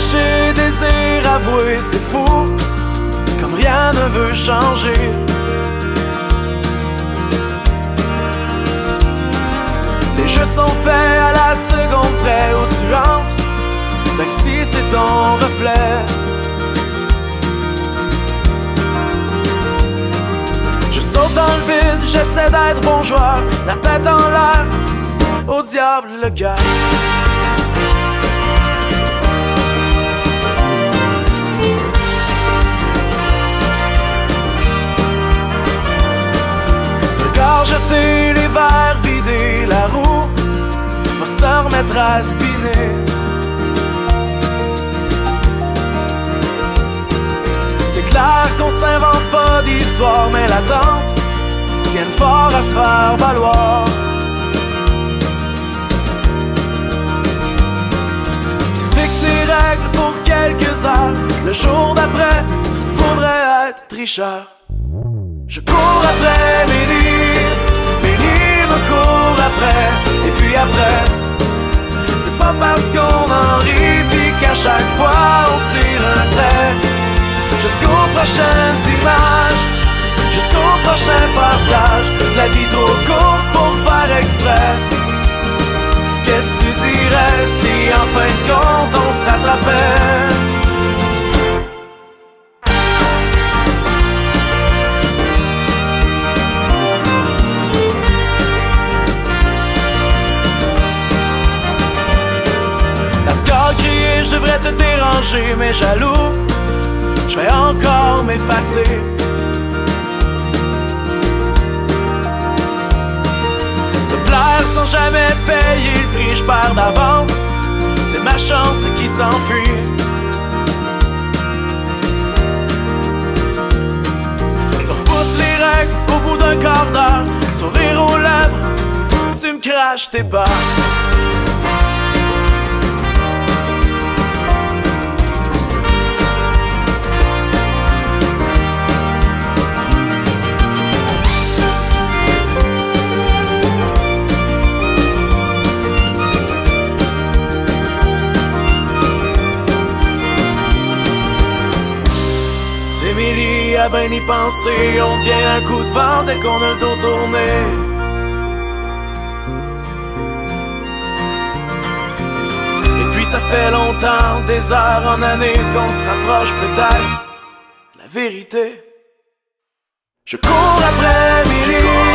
caché, désir avoué, c'est fou, comme rien ne veut changer. Les jeux sont faits à la seconde près où tu entres, même si c'est ton reflet. Je saute dans le vide, j'essaie d'être bon joueur, la tête en l'air, au diable le gars. C'est clair qu'on s'invente pas d'histoire, mais l'attente tienne fort à se faire valoir. Tu fixes les règles pour quelques heures, le jour d'après, faudrait être tricheur. Je cours après qu'à chaque fois on tire un trait, jusqu'aux prochaines images, jusqu'au prochain passage, la vie trop courte pour faire exprès. Qu'est-ce que tu dirais si en fin de compte on se rattrapait? Je devrais te déranger, mais jaloux, je vais encore m'effacer. Se plaire sans jamais payer le prix, je pars d'avance. C'est ma chance qui s'enfuit. Les règles au bout d'un quart d'heure, sourire aux lèvres, tu me craches tes pas. À ben y penser, on vient un coup de vent dès qu'on a le dos tourné. Et puis ça fait longtemps, des heures en années, qu'on se rapproche peut-être la vérité. Je cours après Émilie,